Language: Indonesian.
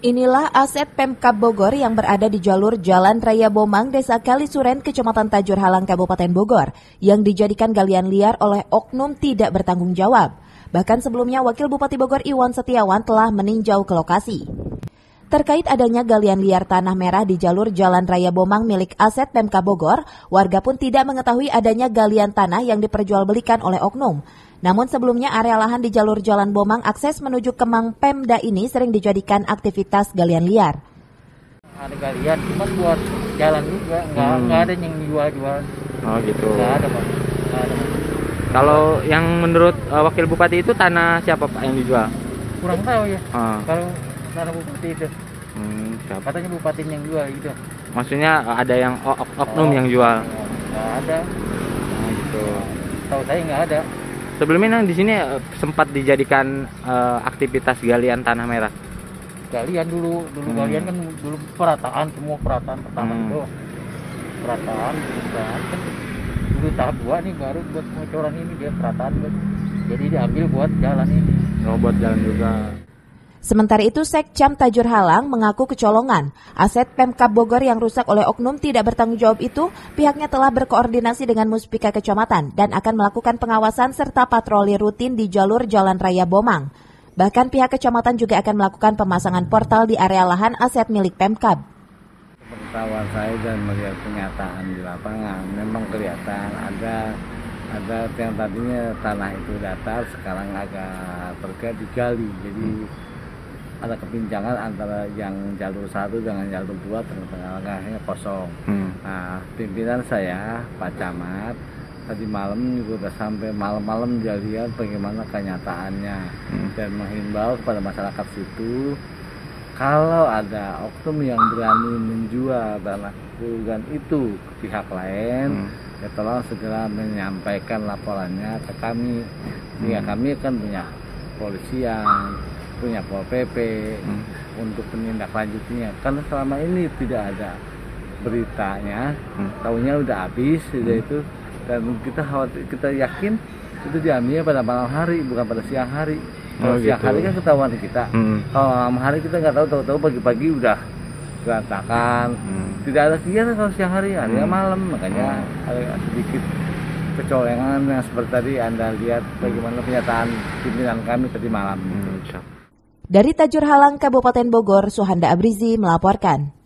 Inilah aset Pemkab Bogor yang berada di jalur Jalan Raya Bomang, Desa Kalisuren, Kecamatan Tajur Halang, Kabupaten Bogor, yang dijadikan galian liar oleh oknum tidak bertanggung jawab. Bahkan sebelumnya Wakil Bupati Bogor Iwan Setiawan telah meninjau ke lokasi. Terkait adanya galian liar tanah merah di jalur Jalan Raya Bomang milik aset Pemkab Bogor, warga pun tidak mengetahui adanya galian tanah yang diperjualbelikan oleh oknum. Namun sebelumnya area lahan di jalur Jalan Bomang akses menuju Kemang Pemda ini sering dijadikan aktivitas galian liar. Ada galian, cuma buat jalan juga, nggak, hmm. nggak ada yang jual-jual. Oh gitu. Nggak ada pak. Nggak ada, Kalau yang menurut uh, Wakil Bupati itu tanah siapa Pak yang dijual? Kurang tahu ya. Oh. Kalau tanah Bupati itu. Hmm, siapa? Katanya Bupati yang jual gitu. Maksudnya ada yang ok oknum oh, yang jual? Nggak ada. Oh, gitu. Tahu saya nggak ada. Sebelumnya di sini eh, sempat dijadikan uh, aktivitas galian tanah merah. Galian dulu, dulu hmm. galian kan dulu perataan semua perataan pertama hmm. itu perataan, perataan kan dulu tahap dua nih baru buat pengecoran ini dia perataan buat jadi diambil buat jalan ini. Oh buat jalan juga. Sementara itu Sekcam Tajur Halang mengaku kecolongan. Aset Pemkab Bogor yang rusak oleh oknum tidak bertanggung jawab itu, pihaknya telah berkoordinasi dengan Muspika Kecamatan dan akan melakukan pengawasan serta patroli rutin di jalur Jalan Raya Bomang. Bahkan pihak kecamatan juga akan melakukan pemasangan portal di area lahan aset milik Pemkab. Pengetahuan saya dan melihat kenyataan di lapangan, memang kelihatan ada ada yang tadinya tanah itu datar, sekarang agak terkait digali. Jadi ada kepinjangan antara yang jalur satu dengan jalur dua tengah-tengahnya kosong. Hmm. Nah, pimpinan saya Pak Camat tadi malam juga udah sampai malam-malam dia lihat bagaimana kenyataannya hmm. dan menghimbau kepada masyarakat situ kalau ada oknum yang berani menjual tanah kurgan itu ke pihak lain hmm. ya tolong segera menyampaikan laporannya ke kami. Ya kami kan punya polisi yang punya Pol PP hmm. untuk penindaklanjutnya karena selama ini tidak ada beritanya hmm. tahunya udah habis hmm. itu dan kita khawatir kita yakin itu diambilnya pada malam hari bukan pada siang hari kalau oh, siang gitu. hari kan ketahuan kita hmm. kalau malam hari kita nggak tahu tahu-tahu pagi-pagi udah berantakan hmm. tidak ada kegiatan kalau siang hari hari hmm. malam makanya hmm. ada sedikit kecolengan yang seperti tadi anda lihat bagaimana pernyataan pimpinan kami tadi malam. Hmm. Dari Tajur Halang, Kabupaten Bogor, Suhanda Abrizi melaporkan.